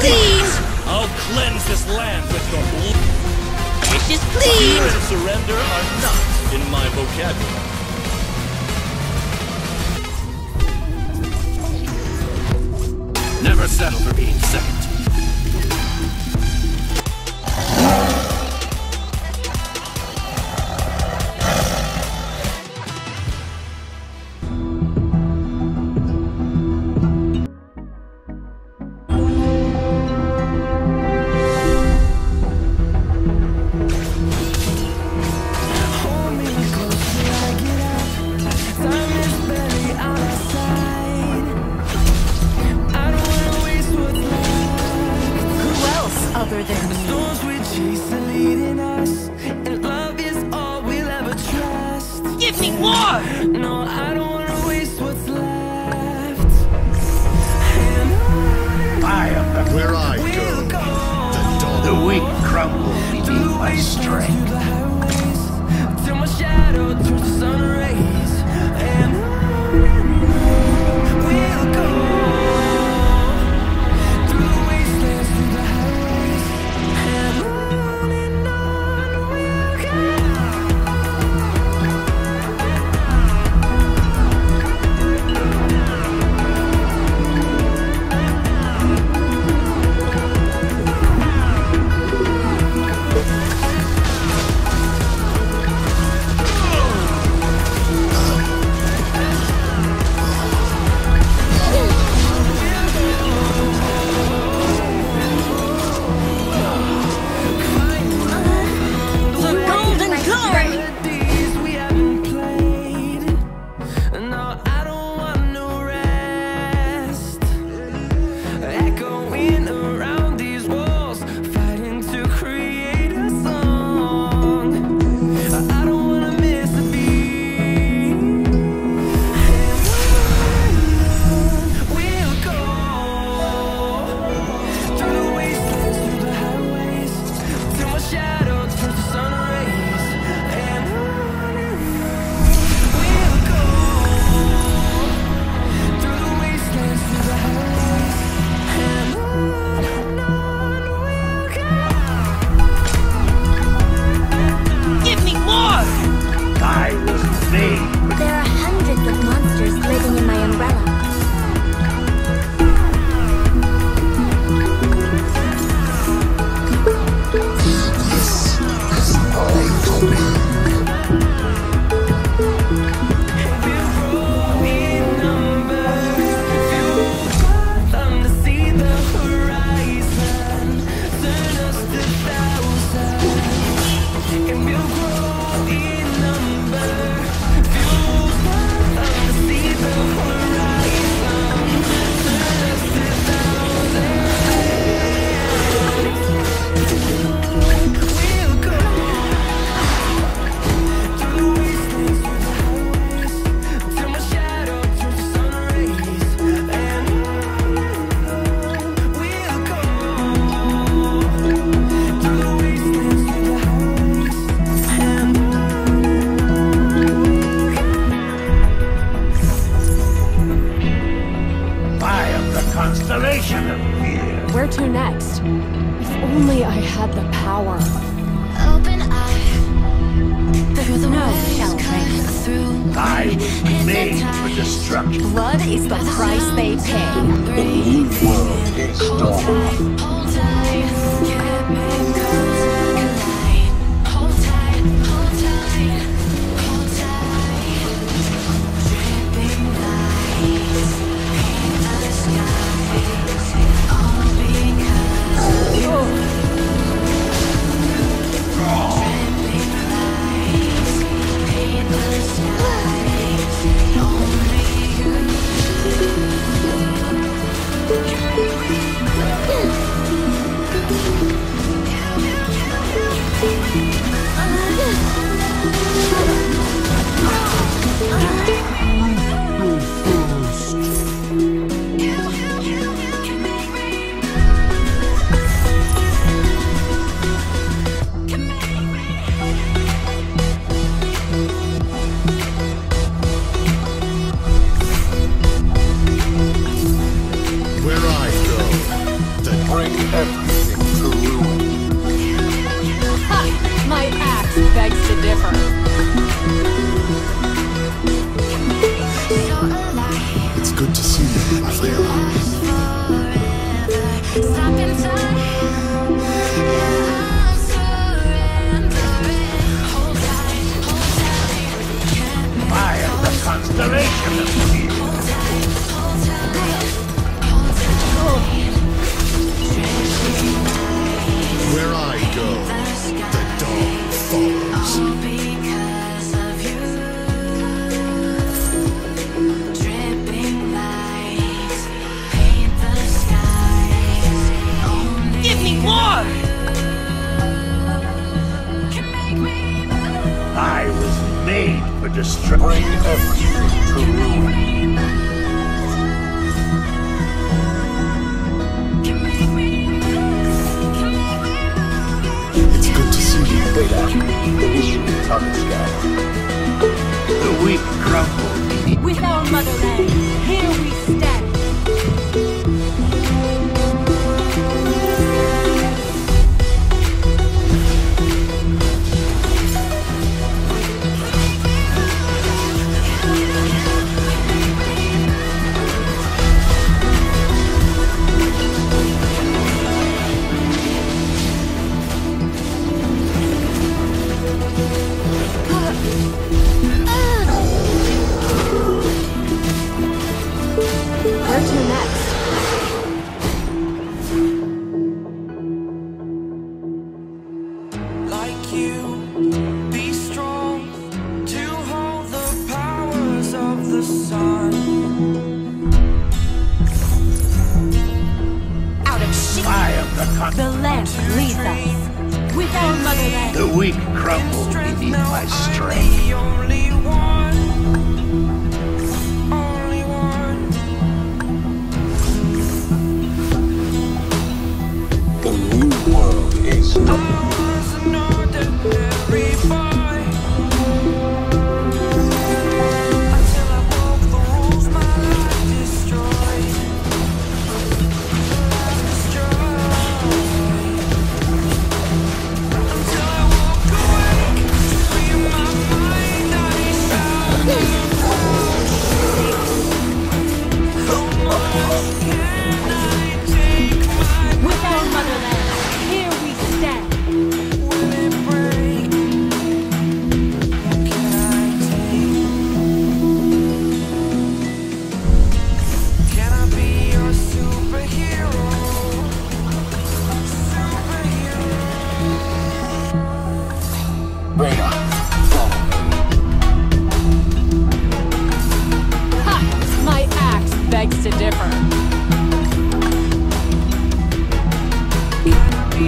please! I'll cleanse this land with your blood. Wishes, please! Fear and surrender are not in my vocabulary. Never settle for being second. my strength. destruction to ruin. It's good to see you Beta. the vision of the sky. The weak crumble. With our motherland.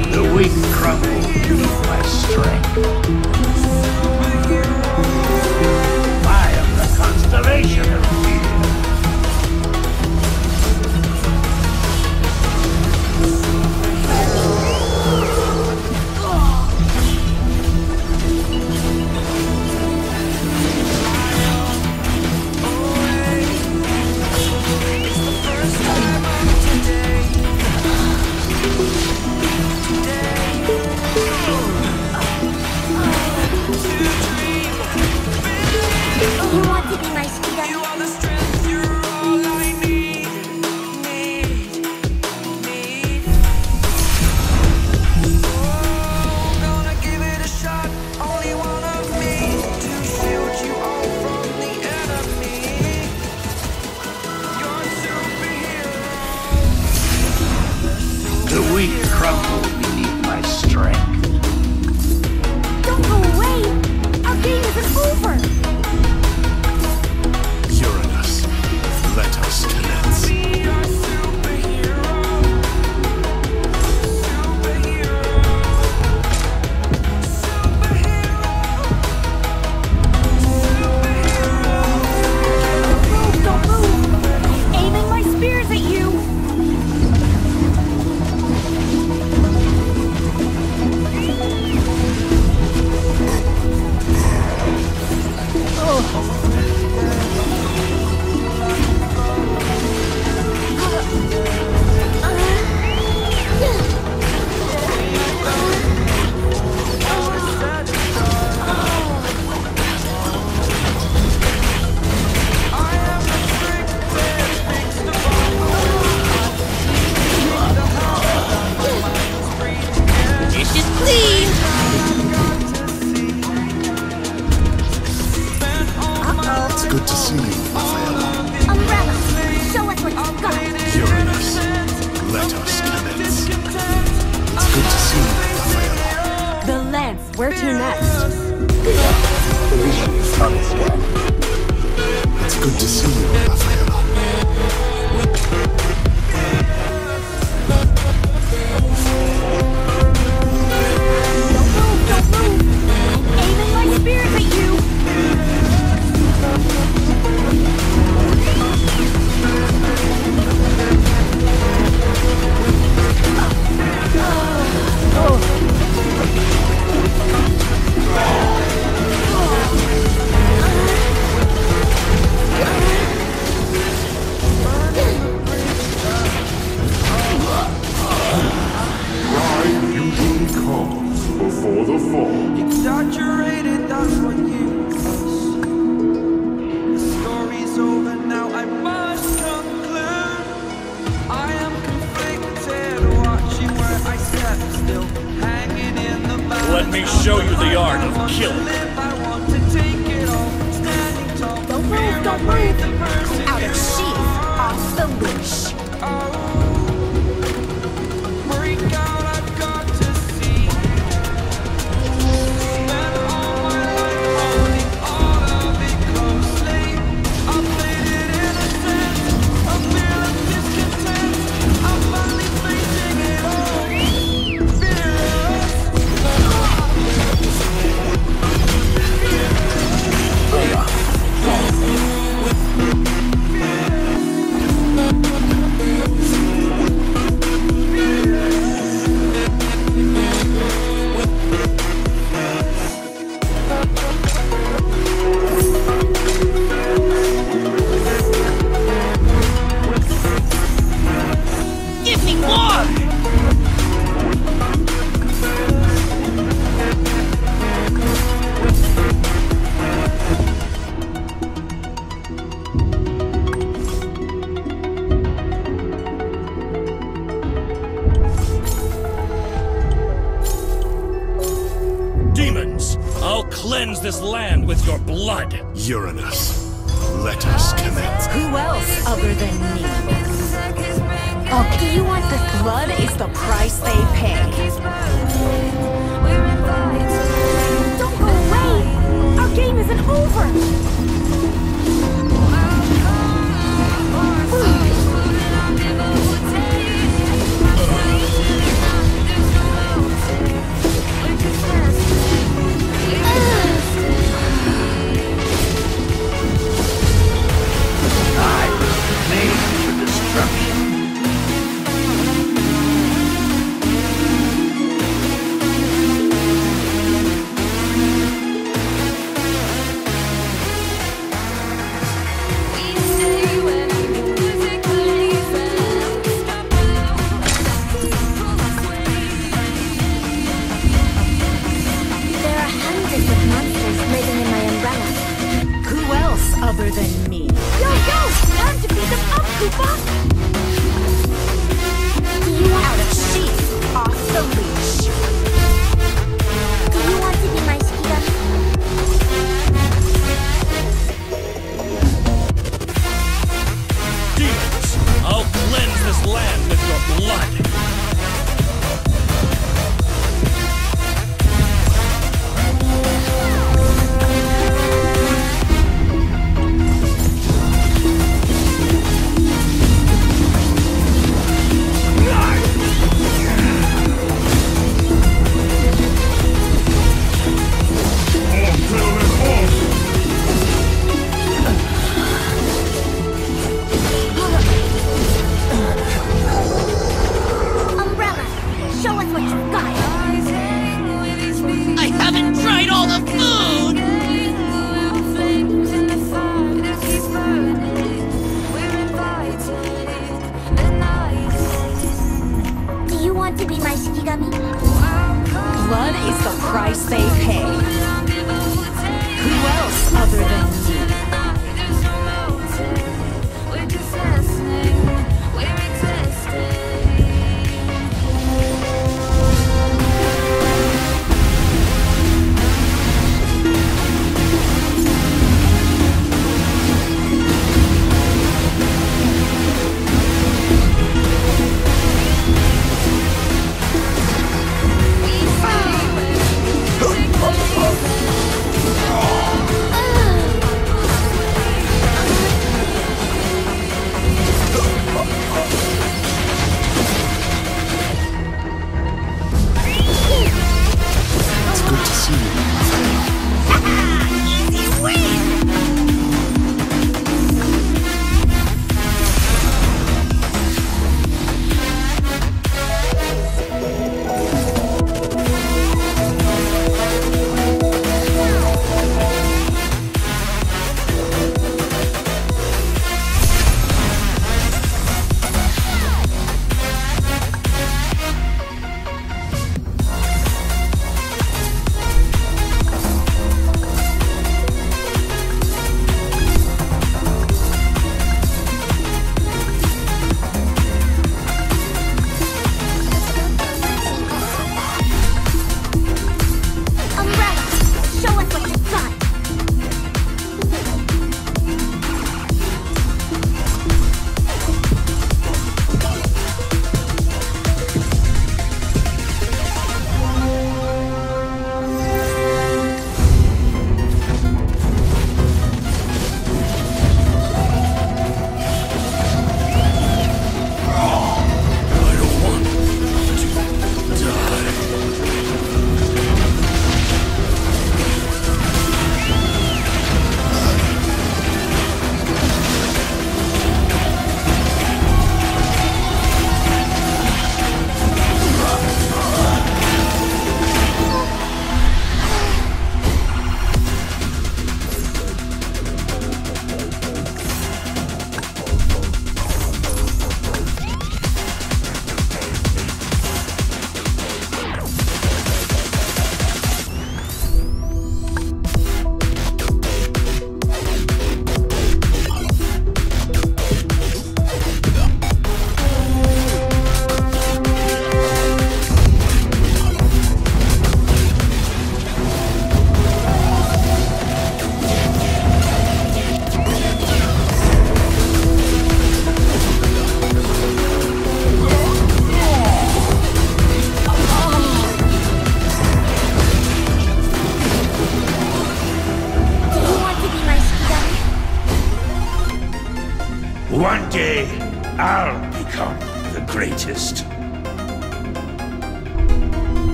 the weak crumble beneath my strength. I am the constellation of to be my skin. The leash. The price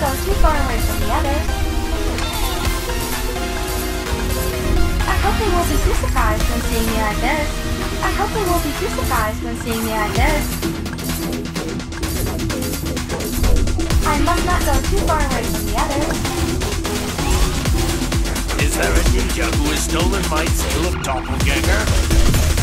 not go too far away from the others. I hope they won't be too surprised when seeing me like this. I hope they won't be too surprised when seeing me like this. I must not go too far away from the others. Is there a ninja who has stolen my skill of doppelganger?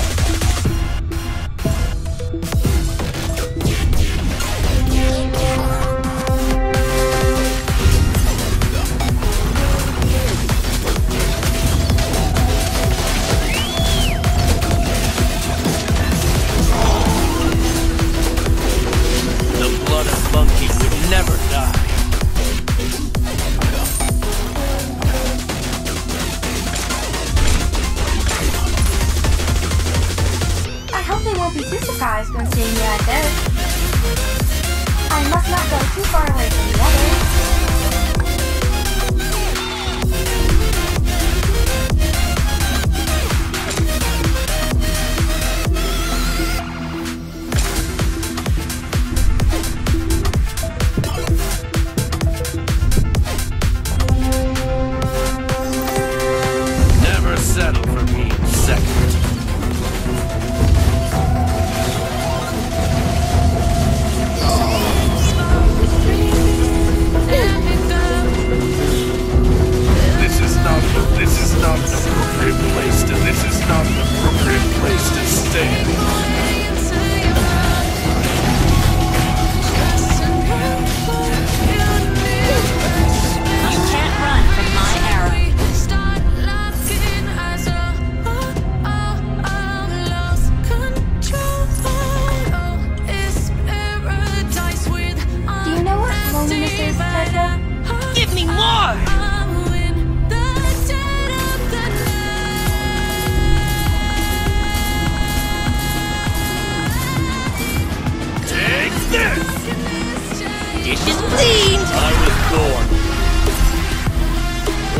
fiend! I was born.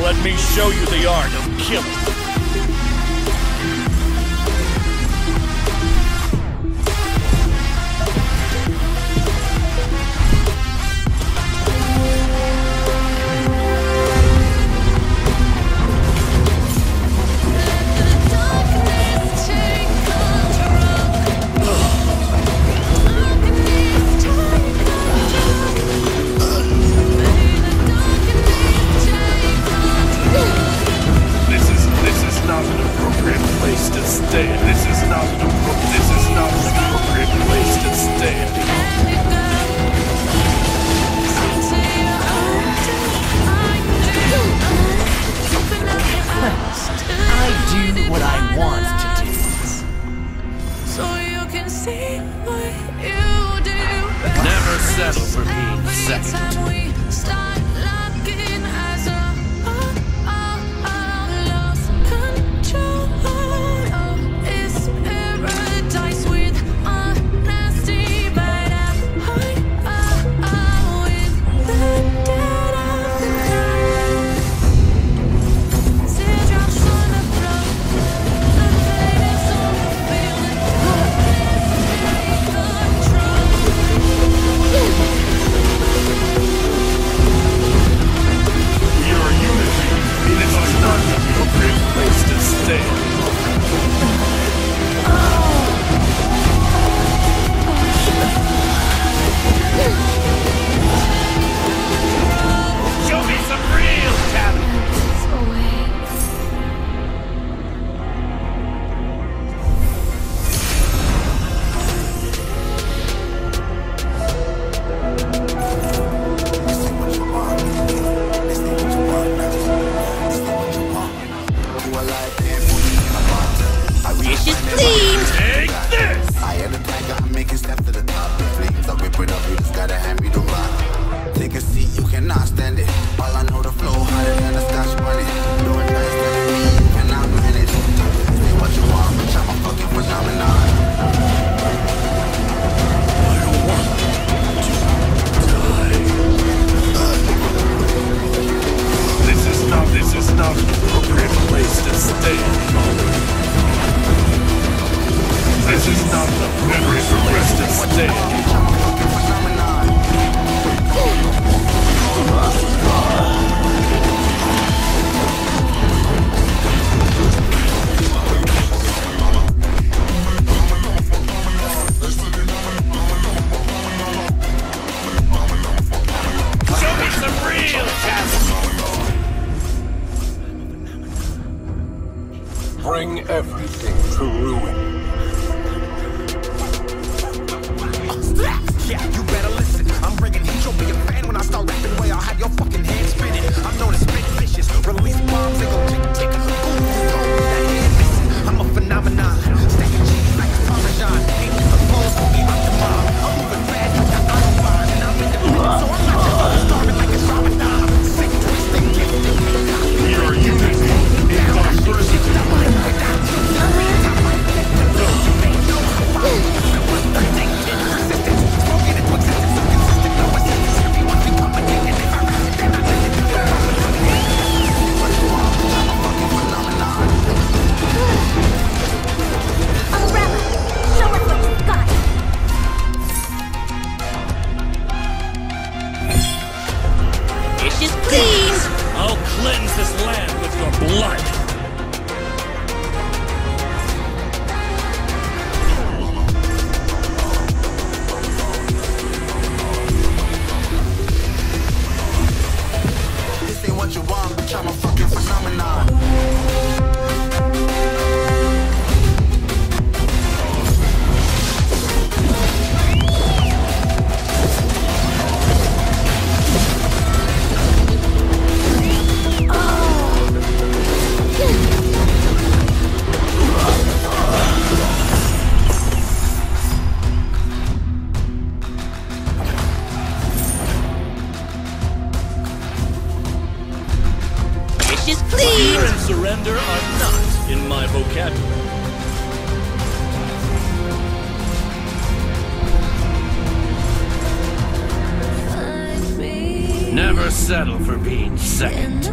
Let me show you the art of killing. do what I want to do. So you can see what you do. Never settle for being second. Never settle for being second.